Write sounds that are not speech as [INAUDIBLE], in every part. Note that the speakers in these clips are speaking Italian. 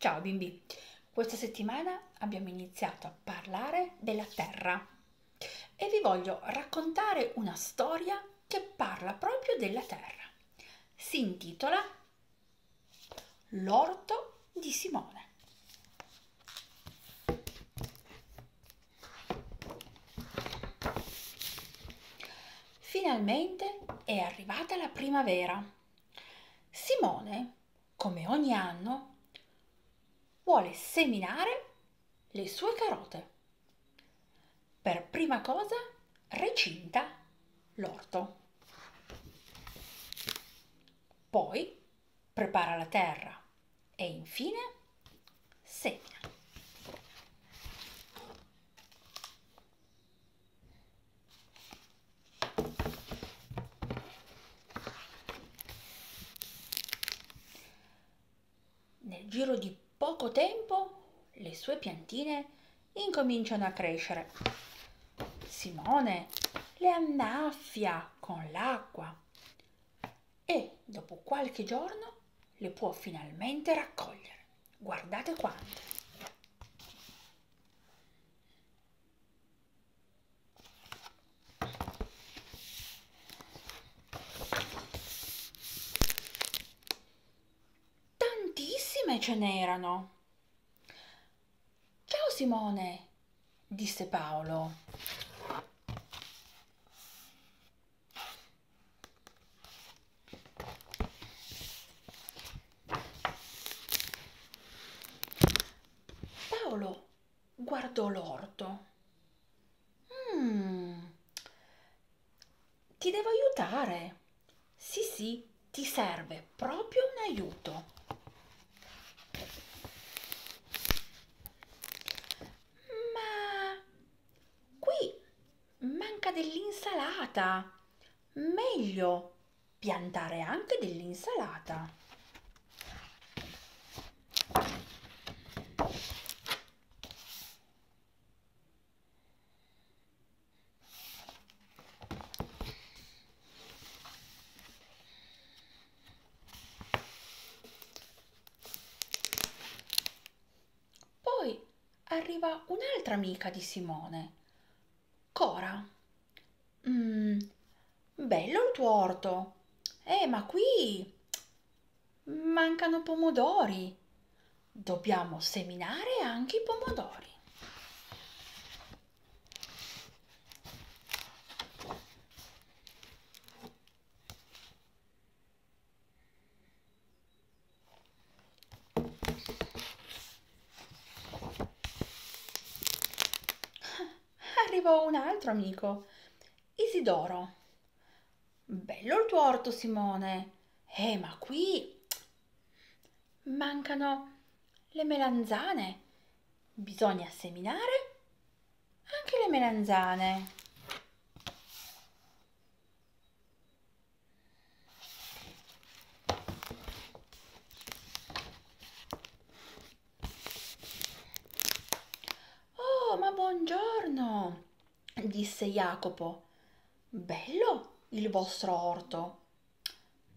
Ciao bimbi, questa settimana abbiamo iniziato a parlare della Terra e vi voglio raccontare una storia che parla proprio della Terra. Si intitola L'orto di Simone. Finalmente è arrivata la primavera. Simone, come ogni anno, vuole seminare le sue carote. Per prima cosa recinta l'orto. Poi prepara la terra e infine semina. Nel giro di poco tempo le sue piantine incominciano a crescere. Simone le annaffia con l'acqua e dopo qualche giorno le può finalmente raccogliere. Guardate quante. Tantissime ce n'erano. Ciao Simone, disse Paolo. Paolo guardò l'orto. Mm, ti devo aiutare. Sì, sì, ti serve proprio un aiuto. Ma qui manca dell'insalata. Meglio piantare anche dell'insalata. Poi arriva un'altra amica di Simone, Cora. Mm, bello il tuo orto. Eh, ma qui mancano pomodori. Dobbiamo seminare anche i pomodori. [LAUGHS] arrivò un altro amico, Isidoro. Bello il tuo orto, Simone. Eh, ma qui mancano le melanzane. Bisogna seminare anche le melanzane. Oh, ma buongiorno, disse Jacopo. Bello il vostro orto.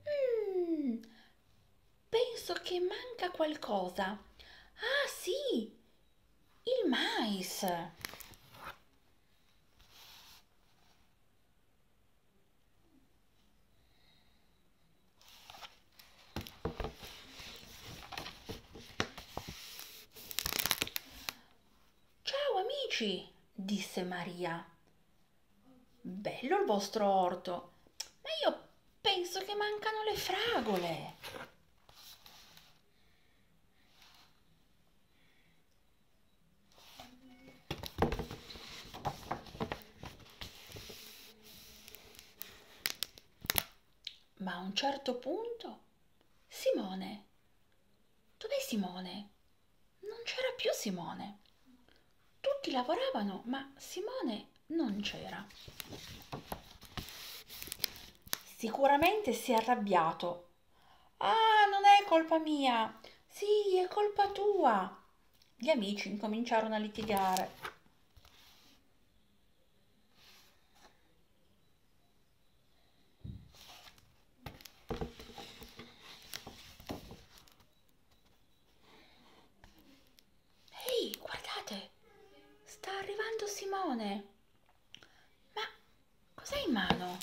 Mm, penso che manca qualcosa. Ah, sì, il mais. Ciao amici, disse Maria. Bello il vostro orto, ma io penso che mancano le fragole. Ma a un certo punto, Simone. Dov'è Simone? Non c'era più Simone. Tutti lavoravano, ma Simone non c'era. Sicuramente si è arrabbiato. Ah, non è colpa mia. Sì, è colpa tua. Gli amici incominciarono a litigare. Ehi, guardate! Sta arrivando Simone! Cos'hai in mano?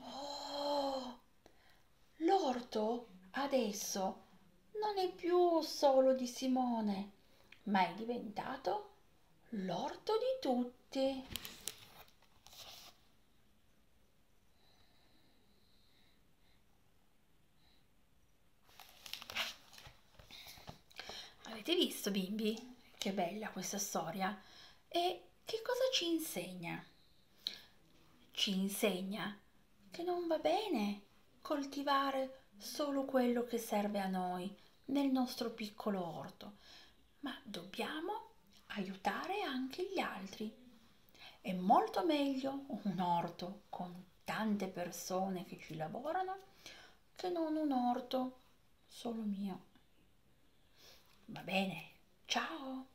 Oh, l'orto adesso non è più solo di Simone, ma è diventato l'orto di tutti. Avete visto, bimbi? Che bella questa storia. E che cosa ci insegna? Ci insegna che non va bene coltivare solo quello che serve a noi nel nostro piccolo orto, ma dobbiamo aiutare anche gli altri. È molto meglio un orto con tante persone che ci lavorano che non un orto solo mio. Va bene, ciao!